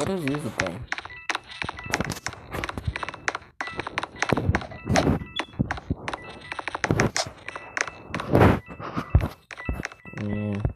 Era é vivo, pai. Yeah. Hum.